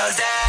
Cause that